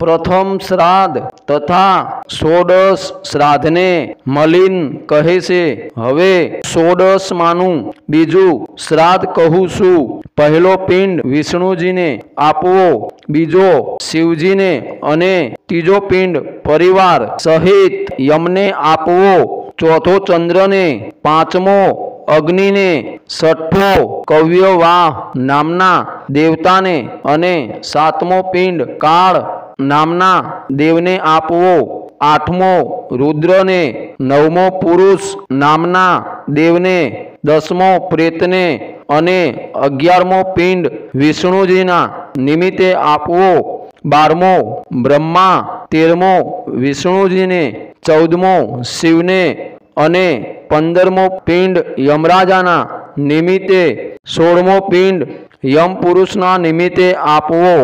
પ્રથમ શ્રાદ્ધ તથા ષોડશ શ્રાદ્ધને મલિન કહે છે. હવે ષોડશમાંનું બીજું શ્રાદ્ધ કહું છું. પહેલો પિંડ વિષ્ણુજીને આપવો. બીજો શિવજીને અને ત્રીજો પિંડ પરિવાર સહિત યમને આપવો. ચોથો ચંદ્રને પાંચમો અગ્નિને છઠ્ઠો કવ્યવાહ નામના દેવતાને અને સાતમો પિંડ કાળ નામના દેવને આપવો. આઠમો રુદ્રને, નવમો પુરુષ નામના દેવને, દસમો પ્રેતને અને અગિયારમો પિંડ વિષ્ણુજીના નિમિત્તે આપવો. બારમો બ્રહ્મા, તેરમો વિષ્ણુજીને, ચૌદમો શિવને અને પંદરમો પિંડ યમરાજાના નિમિત્તે, સોળમો પિંડ યમ પુરુષના નિમિત્તે આપવો.